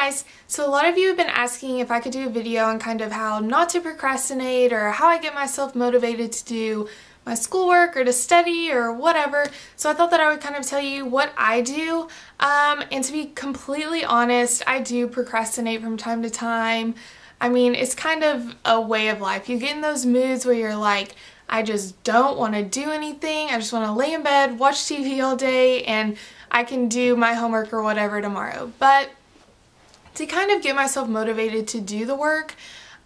guys! So a lot of you have been asking if I could do a video on kind of how not to procrastinate or how I get myself motivated to do my schoolwork or to study or whatever. So I thought that I would kind of tell you what I do. Um, and to be completely honest, I do procrastinate from time to time. I mean, it's kind of a way of life. You get in those moods where you're like, I just don't want to do anything. I just want to lay in bed, watch TV all day, and I can do my homework or whatever tomorrow. But to kind of get myself motivated to do the work,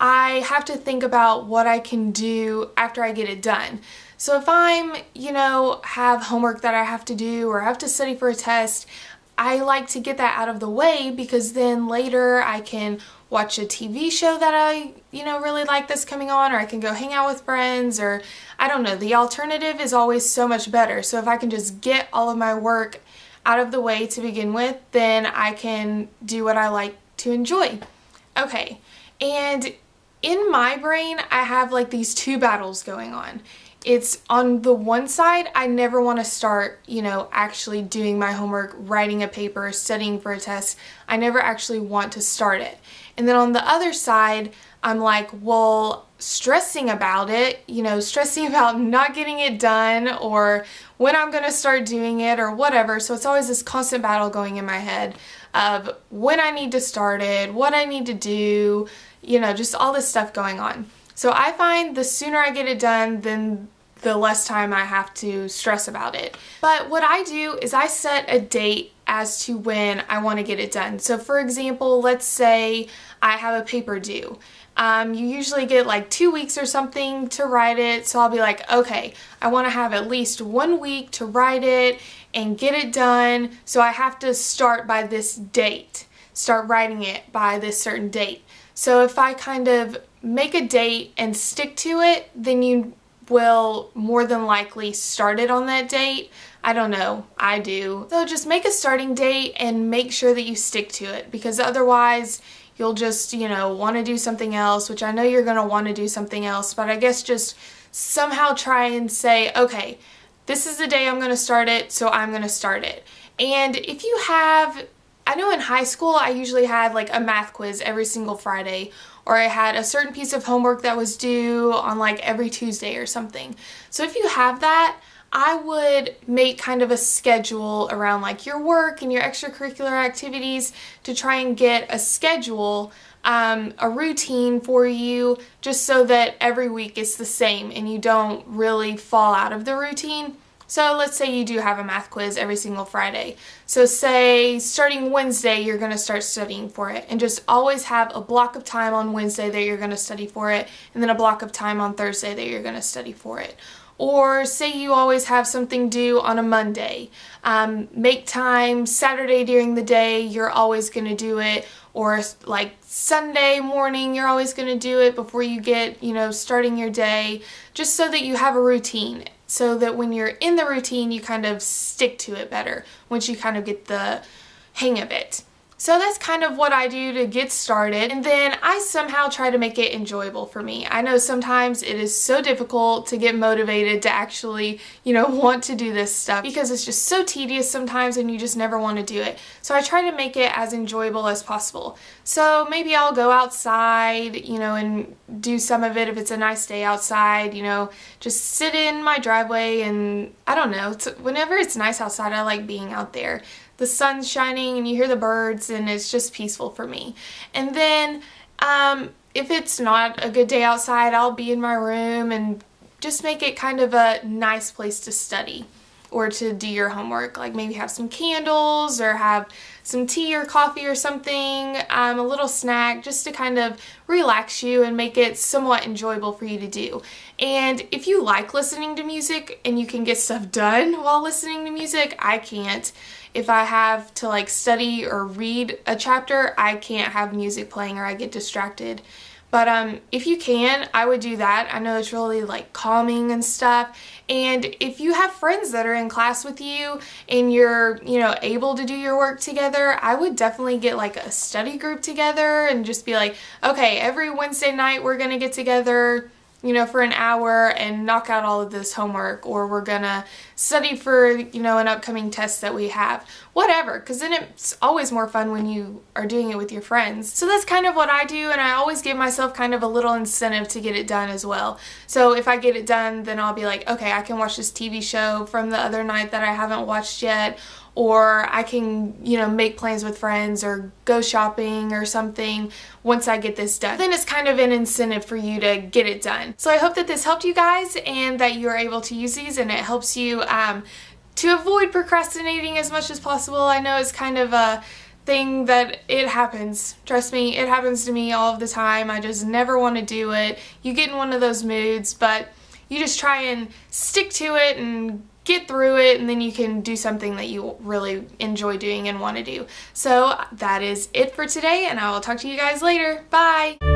I have to think about what I can do after I get it done. So if I'm, you know, have homework that I have to do or I have to study for a test, I like to get that out of the way because then later I can watch a TV show that I, you know, really like that's coming on or I can go hang out with friends or I don't know. The alternative is always so much better. So if I can just get all of my work out of the way to begin with, then I can do what I like to enjoy. Okay, and in my brain, I have like these two battles going on. It's on the one side, I never want to start, you know, actually doing my homework, writing a paper, studying for a test. I never actually want to start it. And then on the other side, I'm like, well, stressing about it, you know, stressing about not getting it done or when I'm going to start doing it or whatever. So it's always this constant battle going in my head of when I need to start it, what I need to do, you know, just all this stuff going on. So I find the sooner I get it done, then the less time I have to stress about it. But what I do is I set a date as to when I want to get it done. So for example, let's say I have a paper due. Um, you usually get like two weeks or something to write it. So I'll be like, okay, I want to have at least one week to write it and get it done. So I have to start by this date, start writing it by this certain date. So if I kind of make a date and stick to it, then you will more than likely start it on that date. I don't know, I do. So just make a starting date and make sure that you stick to it because otherwise you'll just, you know, want to do something else, which I know you're going to want to do something else, but I guess just somehow try and say, okay, this is the day I'm going to start it, so I'm going to start it. And if you have, I know in high school I usually had like a math quiz every single Friday, or I had a certain piece of homework that was due on like every Tuesday or something. So if you have that, I would make kind of a schedule around like your work and your extracurricular activities to try and get a schedule, um, a routine for you just so that every week is the same and you don't really fall out of the routine. So let's say you do have a math quiz every single Friday. So say starting Wednesday you're going to start studying for it and just always have a block of time on Wednesday that you're going to study for it and then a block of time on Thursday that you're going to study for it. Or say you always have something due on a Monday. Um, make time Saturday during the day, you're always going to do it. Or like Sunday morning, you're always going to do it before you get, you know, starting your day. Just so that you have a routine. So that when you're in the routine, you kind of stick to it better. Once you kind of get the hang of it. So that's kind of what I do to get started and then I somehow try to make it enjoyable for me. I know sometimes it is so difficult to get motivated to actually, you know, want to do this stuff because it's just so tedious sometimes and you just never want to do it. So I try to make it as enjoyable as possible. So maybe I'll go outside, you know, and do some of it if it's a nice day outside, you know, just sit in my driveway and I don't know, it's, whenever it's nice outside I like being out there the sun's shining and you hear the birds and it's just peaceful for me. And then um, if it's not a good day outside, I'll be in my room and just make it kind of a nice place to study or to do your homework. Like maybe have some candles or have some tea or coffee or something, um, a little snack just to kind of relax you and make it somewhat enjoyable for you to do. And if you like listening to music and you can get stuff done while listening to music, I can't if I have to like study or read a chapter, I can't have music playing or I get distracted. But um, if you can, I would do that. I know it's really like calming and stuff. And if you have friends that are in class with you and you're, you know, able to do your work together, I would definitely get like a study group together and just be like, okay, every Wednesday night we're going to get together you know, for an hour and knock out all of this homework or we're gonna study for, you know, an upcoming test that we have. Whatever, because then it's always more fun when you are doing it with your friends. So that's kind of what I do and I always give myself kind of a little incentive to get it done as well. So if I get it done, then I'll be like, okay, I can watch this TV show from the other night that I haven't watched yet or I can, you know, make plans with friends or go shopping or something once I get this done. Then it's kind of an incentive for you to get it done. So I hope that this helped you guys and that you are able to use these and it helps you um, to avoid procrastinating as much as possible. I know it's kind of a thing that it happens. Trust me, it happens to me all of the time. I just never want to do it. You get in one of those moods, but you just try and stick to it and get through it and then you can do something that you really enjoy doing and want to do. So that is it for today and I will talk to you guys later. Bye!